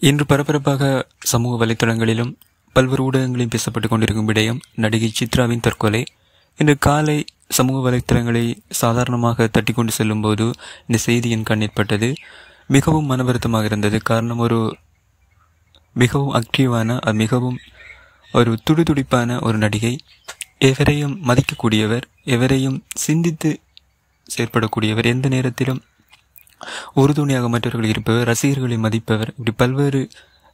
இன்று பரபரப்பாக சமூக வலைத்தளங்களிலும் பல்வேறு ஊடகங்களிலும் பேசப்பட்டுக் கொண்டிருக்கும் விடயம் நடிகை சித்ராவின் தற்கொலை. இன்று காலை சமூக வலைத்தளங்களை சாதாரணமாக தட்டி கொண்டு செல்லும்போது இந்த செய்தி என் கண்ணில் மிகவும் மன வருத்தமாக இருந்தது. காரணம் ஒரு மிகவும் ஆக்டிவான மிகவும் ஒரு துடிதுடிப்பான ஒரு நடிகை. எவரையும் மதிக்கக்கூடியவர் எவரையும் சிந்தித்து செயற்படக்கூடியவர் எந்த நேரத்திலும் உறுதுணையாக மற்றவர்கள் இருப்பவர் ரசிகர்களை மதிப்பவர். இப்படி பல்வேறு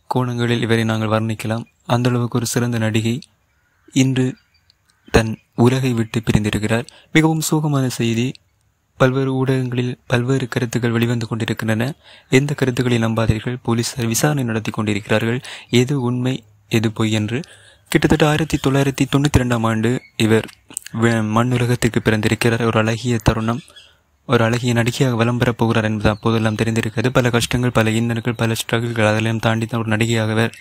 கோணங்களில் இவரை நாங்கள் வர்ணிக்கலாம். அந்த அளவுக்கு ஒரு சிறந்த நடிகை இன்று தன் உலகை விட்டு பிரிந்திருக்கிறார். மிகவும் சோகமான செய்தி. பல்வேறு ஊடகங்களில் பல்வேறு கருத்துக்கள் வெளிவந்து கொண்டிருக்கின்றன. எந்த கருத்துக்களை நம்பாதீர்கள்? போலீசார் விசாரணை நடத்தி கொண்டிருக்கிறார்கள். எது உண்மை எது பொய் என்று. கிட்டத்தட்ட ஆயிரத்தி தொள்ளாயிரத்தி தொண்ணூற்றி ரெண்டாம் ஆண்டு இவர் வே- மண்ணுலகத்திற்கு பிறந்திருக்கிறார். ஒரு அழகிய தருணம். ஒரு அழகிய நடிகையாக விளம்பர போகிறார் என்பது அப்போதெல்லாம் தெரிந்திருக்கிறது. பல கஷ்டங்கள் பல இன்னல்கள் பல ஸ்ட்ரகிள்கள் அதெல்லாம் தாண்டி தான் ஒரு நடிகையாகவர்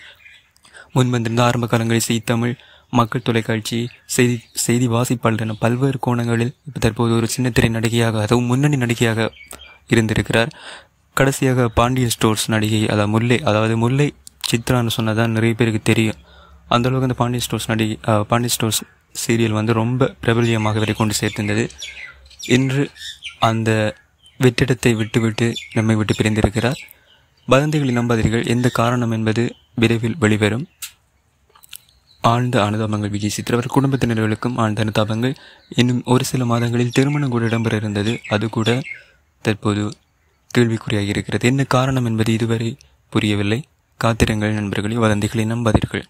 முன்வந்திருந்த ஆரம்ப காலங்களில் செய்தி தமிழ் மக்கள் தொலைக்காட்சி செய்தி செய்தி வாசிப்பாளர் என பல்வேறு கோணங்களில் இப்போ தற்போது ஒரு சின்னத்திரை நடிகையாக அதுவும் முன்னணி நடிகையாக இருந்திருக்கிறார். கடைசியாக பாண்டிய ஸ்டோர்ஸ் நடிகை அதாவது முல்லை அதாவது முல்லை சித்ரான்னு சொன்னதான் நிறைய பேருக்கு தெரியும். அந்தளவுக்கு அந்த பாண்டிய ஸ்டோர்ஸ் நடிகை பாண்டிய ஸ்டோர்ஸ் சீரியல் வந்து ரொம்ப பிரபல்யமாக வரை கொண்டு சேர்த்திருந்தது. இன்று அந்த வெற்றிடத்தை விட்டுவிட்டு நம்மை விட்டு பிரிந்திருக்கிறார். வதந்திகளை நம்பாதீர்கள். எந்த காரணம் என்பது விரைவில் வெளிவரும். ஆழ்ந்த அனுதாபங்கள் விஜய் சித்திரவர் குடும்பத்தினர்களுக்கும் ஆழ்ந்த அனுதாபங்கள். இன்னும் ஒரு சில மாதங்களில் திருமணம் கூட இடம்பெற இருந்தது அது கூட தற்போது கேள்விக்குறியாகி இருக்கிறது. என்ன காரணம் என்பது இதுவரை புரியவில்லை. காத்திரங்கள் நண்பர்களே வதந்திகளை நம்பாதீர்கள்.